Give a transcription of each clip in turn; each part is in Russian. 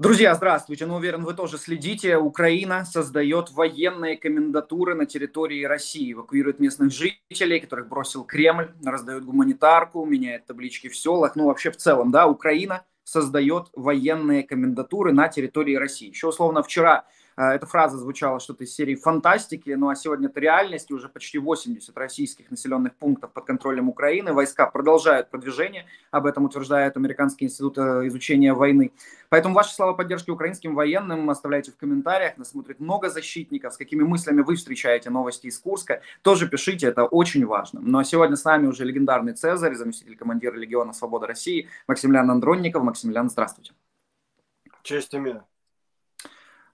Друзья, здравствуйте. Ну, уверен, вы тоже следите. Украина создает военные комендатуры на территории России, эвакуирует местных жителей, которых бросил Кремль, раздает гуманитарку, меняет таблички в селах. Ну, вообще в целом, да, Украина создает военные комендатуры на территории России. Еще условно вчера эта фраза звучала что-то из серии фантастики, ну а сегодня это реальность, уже почти 80 российских населенных пунктов под контролем Украины. Войска продолжают продвижение, об этом утверждает Американский институт э, изучения войны. Поэтому ваши слова поддержки украинским военным оставляйте в комментариях. Нас смотрит много защитников. С какими мыслями вы встречаете новости из Курска, тоже пишите, это очень важно. Ну а сегодня с нами уже легендарный Цезарь, заместитель командира Легиона Свобода России Максимилиан Андронников. Максимилиан, здравствуйте. Честь имею.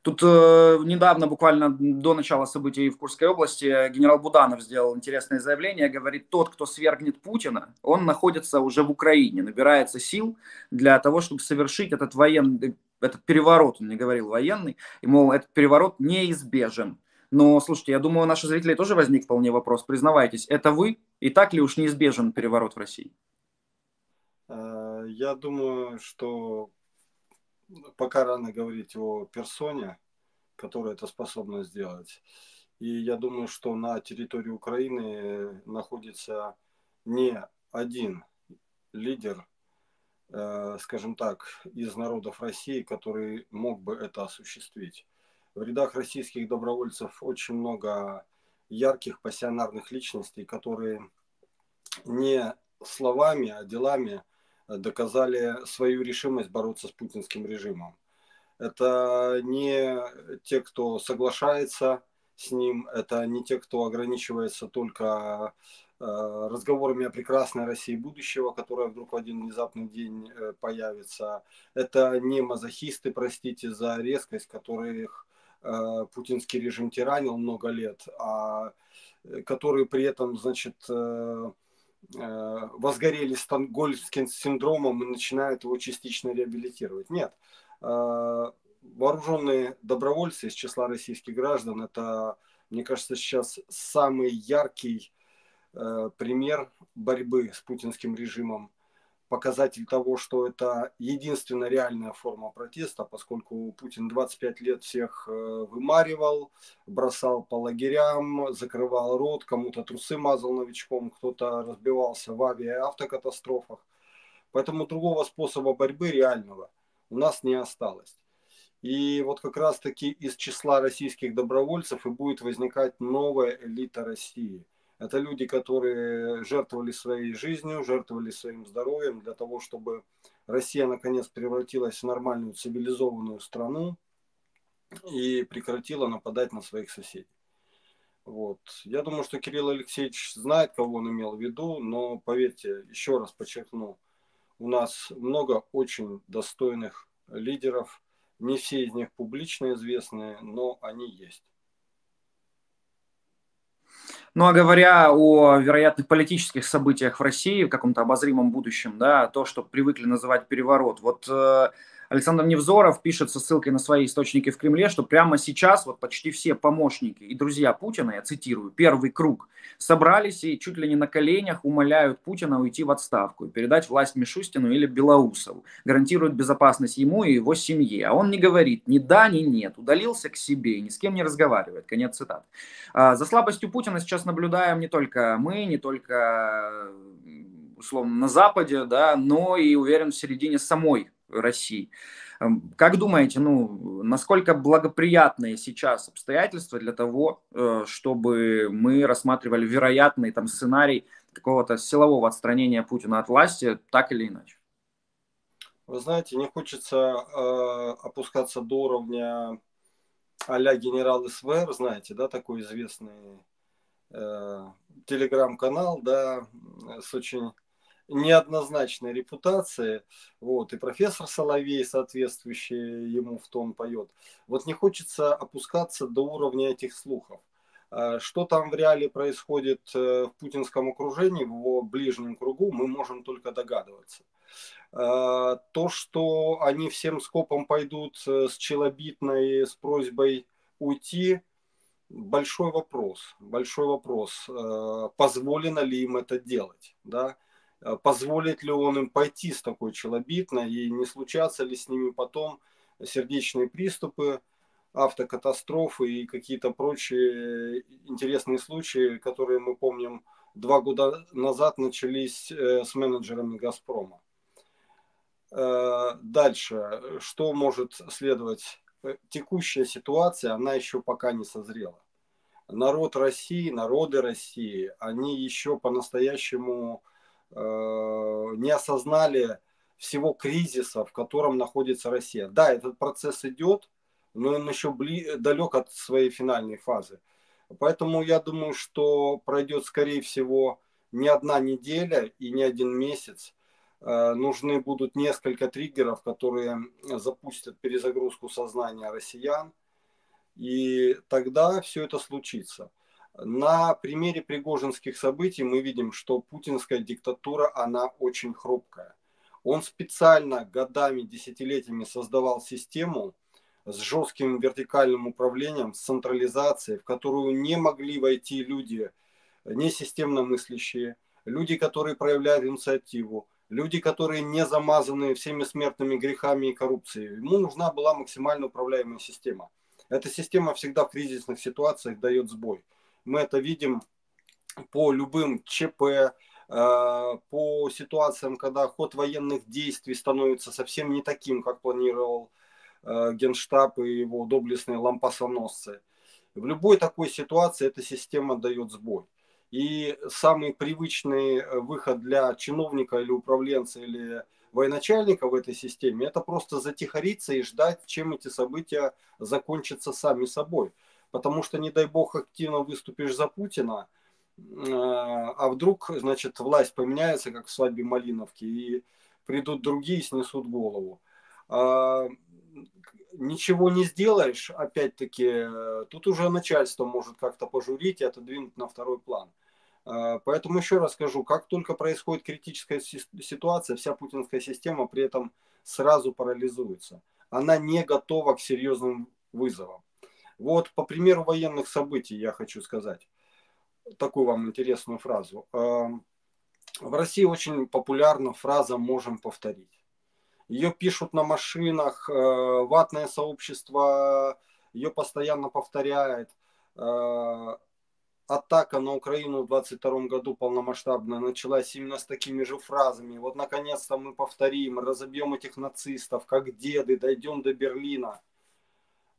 Тут э, недавно, буквально до начала событий в Курской области, генерал Буданов сделал интересное заявление. Говорит, тот, кто свергнет Путина, он находится уже в Украине, набирается сил для того, чтобы совершить этот военный, этот переворот, он не говорил военный, и, мол, этот переворот неизбежен. Но, слушайте, я думаю, у наших зрителей тоже возник вполне вопрос. Признавайтесь, это вы? И так ли уж неизбежен переворот в России? Э, я думаю, что пока рано говорить о персоне, которая это способна сделать. И я думаю, что на территории Украины находится не один лидер, э, скажем так, из народов России, который мог бы это осуществить. В рядах российских добровольцев очень много ярких пассионарных личностей, которые не словами, а делами – доказали свою решимость бороться с путинским режимом. Это не те, кто соглашается с ним, это не те, кто ограничивается только э, разговорами о прекрасной России будущего, которая вдруг в один внезапный день э, появится. Это не мазохисты, простите за резкость, которых э, путинский режим тиранил много лет, а которые при этом, значит, возгорели стокгольмским синдромом и начинают его частично реабилитировать. Нет. Э, вооруженные добровольцы из числа российских граждан – это, мне кажется, сейчас самый яркий э, пример борьбы с путинским режимом показатель того, что это единственная реальная форма протеста, поскольку Путин 25 лет всех э, вымаривал, бросал по лагерям, закрывал рот, кому-то трусы мазал новичком, кто-то разбивался в авиа- автокатастрофах. Поэтому другого способа борьбы реального у нас не осталось. И вот как раз таки из числа российских добровольцев и будет возникать новая элита России – это люди, которые жертвовали своей жизнью, жертвовали своим здоровьем для того, чтобы Россия наконец превратилась в нормальную цивилизованную страну и прекратила нападать на своих соседей. Вот. Я думаю, что Кирилл Алексеевич знает, кого он имел в виду, но поверьте, еще раз подчеркну, у нас много очень достойных лидеров. Не все из них публично известные, но они есть. Ну а говоря о вероятных политических событиях в России в каком-то обозримом будущем, да, то, что привыкли называть переворот, вот э, Александр Невзоров пишет со ссылкой на свои источники в Кремле, что прямо сейчас вот почти все помощники и друзья Путина, я цитирую, первый круг, собрались и чуть ли не на коленях умоляют Путина уйти в отставку и передать власть Мишустину или Белоусову. Гарантируют безопасность ему и его семье. А он не говорит ни да, ни нет. Удалился к себе и ни с кем не разговаривает. Конец цитат. А, за слабостью Путина сейчас наблюдаем не только мы, не только условно на Западе, да, но и уверен в середине самой России. Эм, как думаете, ну, насколько благоприятные сейчас обстоятельства для того, э, чтобы мы рассматривали вероятный там сценарий какого-то силового отстранения Путина от власти, так или иначе? Вы знаете, не хочется э, опускаться до уровня а-ля генерал СВР, знаете, да, такой известный э, телеграм-канал, да, с очень неоднозначной репутации, вот, и профессор Соловей, соответствующий ему в тон поет. Вот не хочется опускаться до уровня этих слухов. А, что там в реале происходит э, в путинском окружении, в его ближнем кругу, мы можем только догадываться. А, то, что они всем скопом пойдут э, с челобитной, с просьбой уйти, большой вопрос. Большой вопрос, э, позволено ли им это делать. Да? Э, позволит ли он им пойти с такой челобитной и не случаться ли с ними потом сердечные приступы, автокатастрофы и какие-то прочие интересные случаи, которые мы помним два года назад начались э, с менеджерами «Газпрома». Э, дальше, что может следовать? Текущая ситуация, она еще пока не созрела. Народ России, народы России, они еще по-настоящему не осознали всего кризиса, в котором находится Россия. Да, этот процесс идет, но он еще бли- далек от своей финальной фазы. Поэтому я думаю, что пройдет, скорее всего, не одна неделя и не один месяц. Э, нужны будут несколько триггеров, которые запустят перезагрузку сознания россиян. И тогда все это случится. На примере пригожинских событий мы видим, что путинская диктатура, она очень хрупкая. Он специально годами, десятилетиями создавал систему, с жестким вертикальным управлением, с централизацией, в которую не могли войти люди не системно мыслящие, люди, которые проявляют инициативу, люди, которые не замазаны всеми смертными грехами и коррупцией. Ему нужна была максимально управляемая система. Эта система всегда в кризисных ситуациях дает сбой. Мы это видим по любым ЧП, э, по ситуациям, когда ход военных действий становится совсем не таким, как планировал Э, генштаб и его доблестные лампасоносцы. В любой такой ситуации эта система дает сбой. И самый привычный э, выход для чиновника или управленца или военачальника в этой системе, это просто затихариться и ждать, чем эти события закончатся сами собой. Потому что, не дай бог, активно выступишь за Путина, э, а вдруг, значит, власть поменяется, как в свадьбе Малиновки, и придут другие и снесут голову. А, ничего не сделаешь, опять-таки, тут уже начальство может как-то пожурить и отодвинуть на второй план. А, поэтому еще раз скажу, как только происходит критическая ситуация, вся путинская система при этом сразу парализуется. Она не готова к серьезным вызовам. Вот по примеру военных событий я хочу сказать такую вам интересную фразу. А, в России очень популярна фраза «можем повторить» ее пишут на машинах, э, ватное сообщество ее постоянно повторяет. Э, атака на Украину в 22 году полномасштабная началась именно с такими же фразами. Вот наконец-то мы повторим, разобьем этих нацистов, как деды, дойдем до Берлина.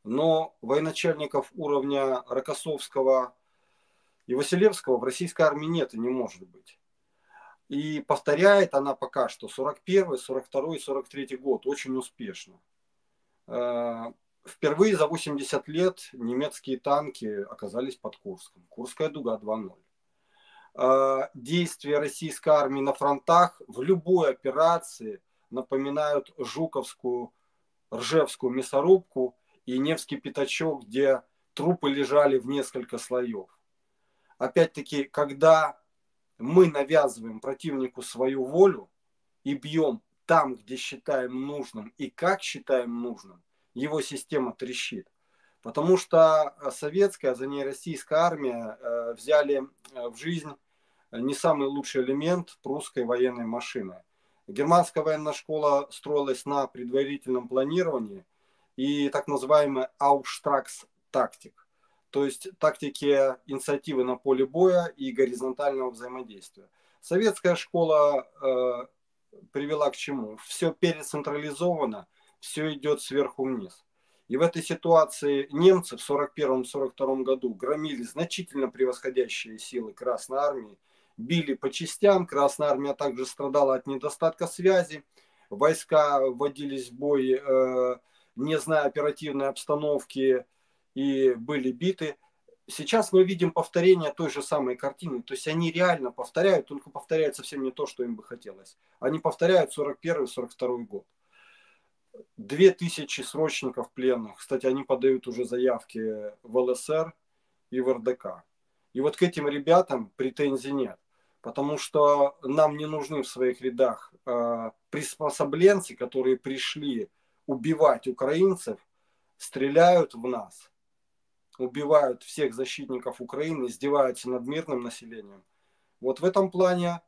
Но военачальников уровня Рокоссовского и Василевского в российской армии нет и не может быть. И повторяет она пока что 41, 42, 43 год очень успешно. Э, впервые за 80 лет немецкие танки оказались под Курском. Курская дуга 2.0. Э, действия российской армии на фронтах в любой операции напоминают Жуковскую, Ржевскую мясорубку и Невский пятачок, где трупы лежали в несколько слоев. Опять-таки, когда мы навязываем противнику свою волю и бьем там, где считаем нужным и как считаем нужным, его система трещит. Потому что э, советская, а за ней российская армия э, взяли э, в жизнь не самый лучший элемент прусской военной машины. Германская военная школа строилась на предварительном планировании и так называемый Ауштракс тактик то есть тактики инициативы на поле боя и горизонтального взаимодействия. Советская школа э, привела к чему? Все перецентрализовано, все идет сверху вниз. И в этой ситуации немцы в 1941-1942 году громили значительно превосходящие силы Красной Армии, били по частям, Красная Армия также страдала от недостатка связи, войска вводились в бой, э, не зная оперативной обстановки, и были биты. Сейчас мы видим повторение той же самой картины. То есть они реально повторяют, только повторяют совсем не то, что им бы хотелось. Они повторяют 41-42 год. Две тысячи срочников пленных. Кстати, они подают уже заявки в ЛСР и в РДК. И вот к этим ребятам претензий нет. Потому что нам не нужны в своих рядах э, приспособленцы, которые пришли убивать украинцев, стреляют в нас убивают всех защитников Украины, издеваются над мирным населением. Вот в этом плане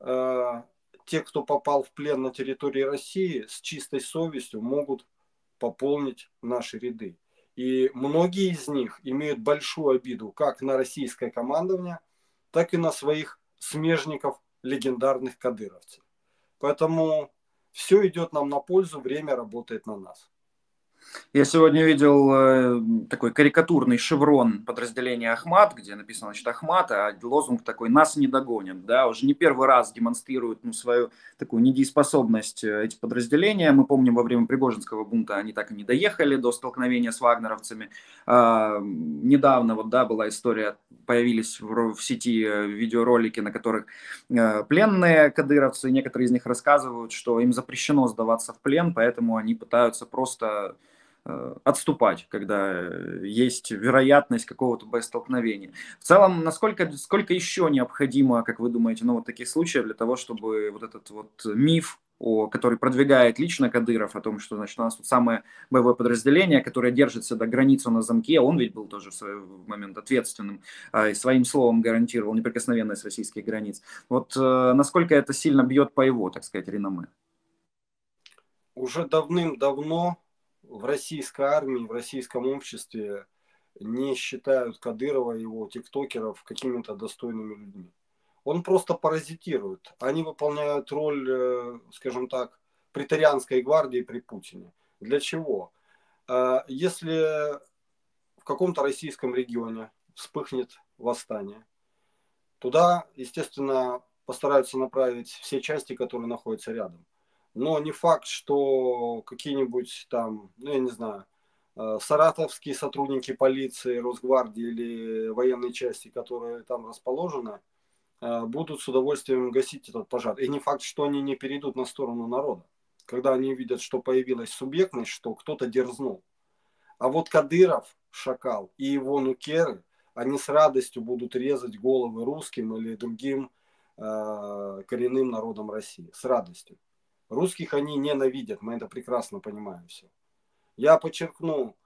э, те, кто попал в плен на территории России, с чистой совестью могут пополнить наши ряды. И многие из них имеют большую обиду как на российское командование, так и на своих смежников, легендарных кадыровцев. Поэтому все идет нам на пользу, время работает на нас. Я сегодня видел э, такой карикатурный шеврон подразделения Ахмат, где написано, значит, Ахмат, а лозунг такой «нас не догонят». Да, уже не первый раз демонстрируют ну, свою такую недееспособность э, эти подразделения. Мы помним, во время Пригожинского бунта они так и не доехали до столкновения с вагнеровцами. А, недавно вот, да, была история, появились в, в сети э, видеоролики, на которых пленные кадыровцы, некоторые из них рассказывают, что им запрещено сдаваться в плен, поэтому они пытаются просто отступать, когда э, есть вероятность какого-то боестолкновения. В целом, насколько сколько еще необходимо, как вы думаете, ну, вот таких случаев для того, чтобы вот этот вот миф о, который продвигает лично Кадыров, о том, что значит, у нас тут самое боевое подразделение, которое держит всегда границу на замке, он ведь был тоже в свой момент ответственным а, и своим словом гарантировал неприкосновенность российских границ. Вот э, насколько это сильно бьет по его, так сказать, реноме? Уже давным-давно в российской армии, в российском обществе не считают Кадырова и его тиктокеров какими-то достойными людьми. Он просто паразитирует. Они выполняют роль, э, скажем так, претарианской гвардии при Путине. Для чего? Э, если в каком-то российском регионе вспыхнет восстание, туда, естественно, постараются направить все части, которые находятся рядом но не факт, что какие-нибудь там, ну я не знаю, э, саратовские сотрудники полиции, Росгвардии или военной части, которые там расположены, э, будут с удовольствием гасить этот пожар. И не факт, что они не перейдут на сторону народа, когда они видят, что появилась субъектность, что кто-то дерзнул. А вот Кадыров, Шакал и его нукеры, они с радостью будут резать головы русским или другим э, коренным народам России. С радостью. Русских они ненавидят, мы это прекрасно понимаем все. Я подчеркну,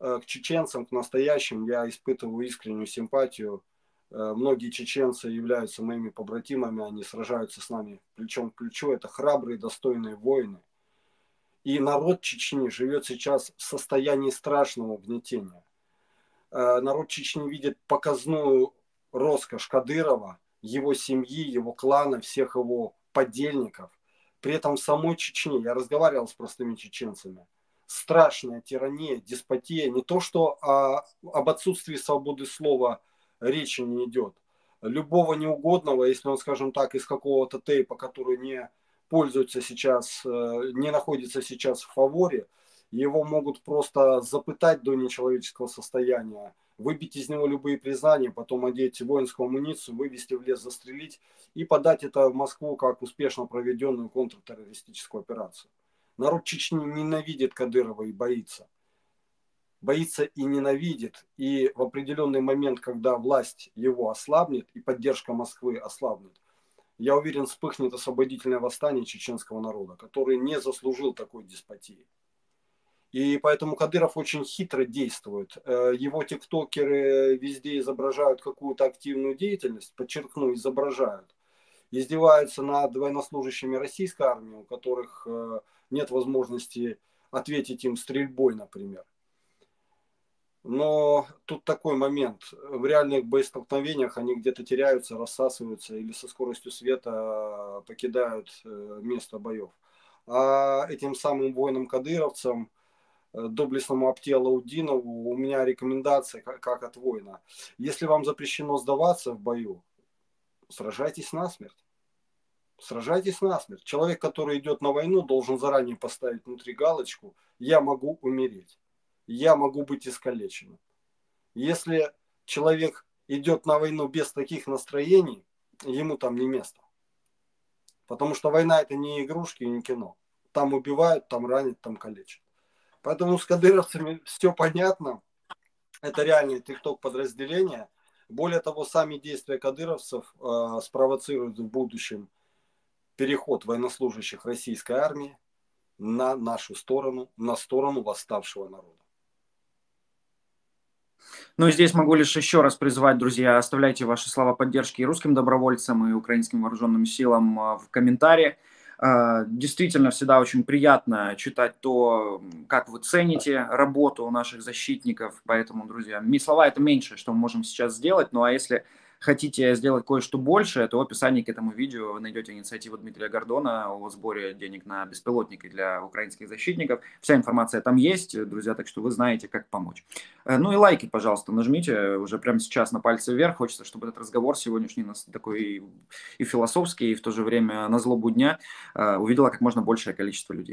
э, к чеченцам, к настоящим, я испытываю искреннюю симпатию. Э, многие чеченцы являются моими побратимами, они сражаются с нами плечом к плечу. Это храбрые, достойные воины. И народ Чечни живет сейчас в состоянии страшного угнетения. Э, народ Чечни видит показную роскошь Кадырова, его семьи, его клана, всех его подельников – при этом в самой Чечне, я разговаривал с простыми чеченцами, страшная тирания, деспотия, не то что а, об отсутствии свободы слова речи не идет. Любого неугодного, если он, скажем так, из какого-то тейпа, который не пользуется сейчас, э, не находится сейчас в фаворе, его могут просто запытать до нечеловеческого состояния, выбить из него любые признания, потом одеть воинскую амуницию, вывести в лес, застрелить и подать это в Москву как успешно проведенную контртеррористическую операцию. Народ Чечни ненавидит Кадырова и боится. Боится и ненавидит. И в определенный момент, когда власть его ослабнет и поддержка Москвы ослабнет, я уверен, вспыхнет освободительное восстание чеченского народа, который не заслужил такой деспотии. И поэтому Кадыров очень хитро действует. Э, его тиктокеры везде изображают какую-то активную деятельность, подчеркну, изображают. Издеваются над военнослужащими российской армии, у которых э, нет возможности ответить им стрельбой, например. Но тут такой момент. В реальных боестолкновениях они где-то теряются, рассасываются или со скоростью света покидают э, место боев. А этим самым воинам-кадыровцам – доблестному Апте Лаудинову у меня рекомендация как, как от воина. Если вам запрещено сдаваться в бою, сражайтесь насмерть. Сражайтесь насмерть. Человек, который идет на войну, должен заранее поставить внутри галочку «Я могу умереть». «Я могу быть искалеченным». Если человек идет на войну без таких настроений, ему там не место. Потому что война это не игрушки и не кино. Там убивают, там ранят, там калечат. Поэтому с кадыровцами все понятно. Это реальные тикток подразделения. Более того, сами действия кадыровцев э, спровоцируют в будущем переход военнослужащих российской армии на нашу сторону, на сторону восставшего народа. Ну и здесь могу лишь еще раз призвать, друзья, оставляйте ваши слова поддержки и русским добровольцам, и украинским вооруженным силам а, в комментариях. Э, действительно, всегда очень приятно читать то, как вы цените работу наших защитников. Поэтому, друзья, слова – это меньшее, что мы можем сейчас сделать. Ну а если хотите сделать кое-что большее, то в описании к этому видео вы найдете инициативу Дмитрия Гордона о сборе денег на беспилотники для украинских защитников. Вся информация там есть, друзья, так что вы знаете, как помочь. Э, ну и лайки, пожалуйста, нажмите уже прямо сейчас на пальцы вверх. Хочется, чтобы этот разговор сегодняшний нас такой и философский, и в то же время на злобу дня э, увидела как можно большее количество людей.